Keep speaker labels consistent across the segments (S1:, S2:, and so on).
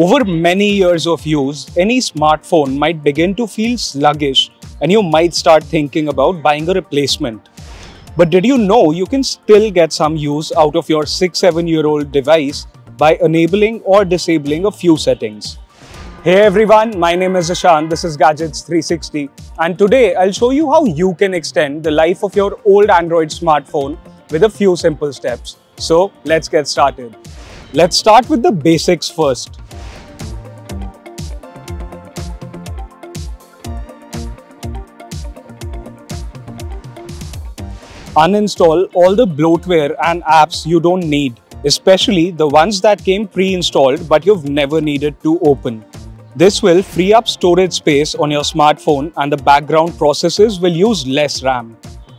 S1: Over many years of use, any smartphone might begin to feel sluggish and you might start thinking about buying a replacement. But did you know you can still get some use out of your 6-7 year old device by enabling or disabling a few settings? Hey everyone, my name is Ishaan, this is Gadgets 360 and today I'll show you how you can extend the life of your old Android smartphone with a few simple steps. So let's get started. Let's start with the basics first. Uninstall all the bloatware and apps you don't need, especially the ones that came pre-installed but you've never needed to open. This will free up storage space on your smartphone and the background processes will use less RAM.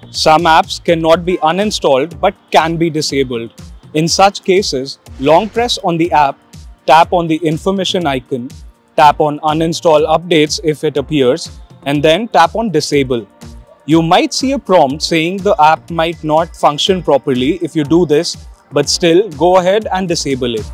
S1: Some apps cannot be uninstalled but can be disabled. In such cases, long press on the app, tap on the information icon, tap on uninstall updates if it appears, and then tap on disable. You might see a prompt saying the app might not function properly if you do this, but still go ahead and disable it.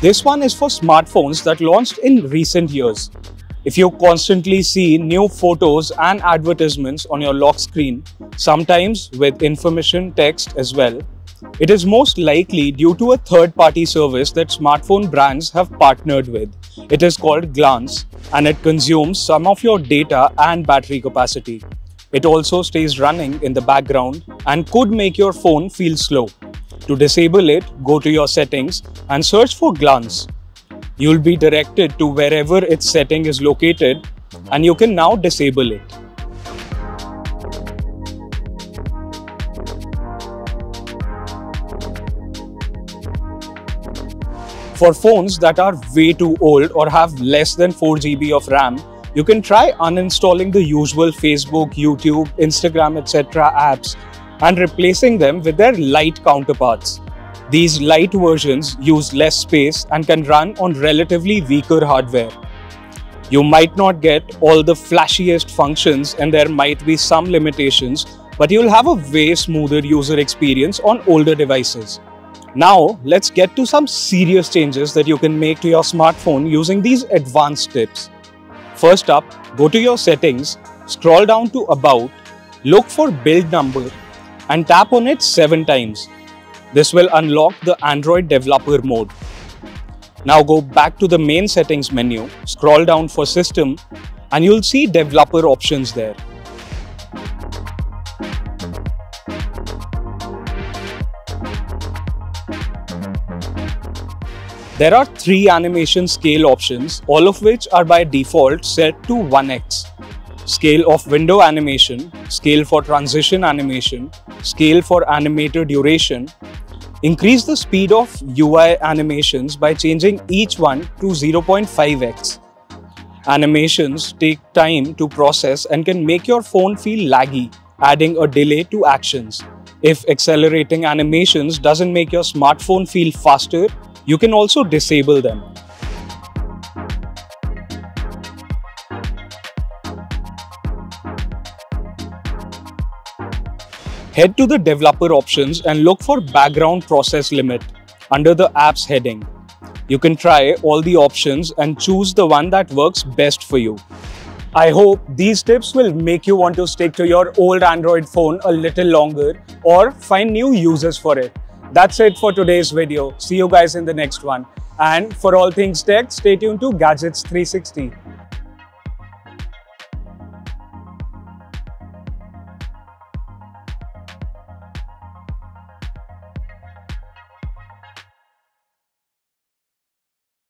S1: This one is for smartphones that launched in recent years. If you constantly see new photos and advertisements on your lock screen, sometimes with information text as well, it is most likely due to a third-party service that smartphone brands have partnered with. It is called Glance and it consumes some of your data and battery capacity. It also stays running in the background and could make your phone feel slow. To disable it, go to your settings and search for Glance. You'll be directed to wherever its setting is located and you can now disable it. For phones that are way too old or have less than 4 GB of RAM, you can try uninstalling the usual Facebook, YouTube, Instagram, etc. apps and replacing them with their light counterparts. These light versions use less space and can run on relatively weaker hardware. You might not get all the flashiest functions and there might be some limitations, but you'll have a way smoother user experience on older devices. Now, let's get to some serious changes that you can make to your smartphone using these advanced tips. First up, go to your settings, scroll down to About, look for build number and tap on it 7 times. This will unlock the Android developer mode. Now go back to the main settings menu, scroll down for system and you'll see developer options there. There are three animation scale options, all of which are by default set to 1x. Scale of window animation, scale for transition animation, scale for animator duration, increase the speed of UI animations by changing each one to 0.5x. Animations take time to process and can make your phone feel laggy, adding a delay to actions. If accelerating animations doesn't make your smartphone feel faster, you can also disable them. Head to the developer options and look for background process limit under the apps heading. You can try all the options and choose the one that works best for you. I hope these tips will make you want to stick to your old Android phone a little longer or find new uses for it. That's it for today's video. See you guys in the next one. And for all things tech, stay tuned to Gadgets 360.